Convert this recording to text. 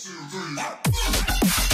two, three.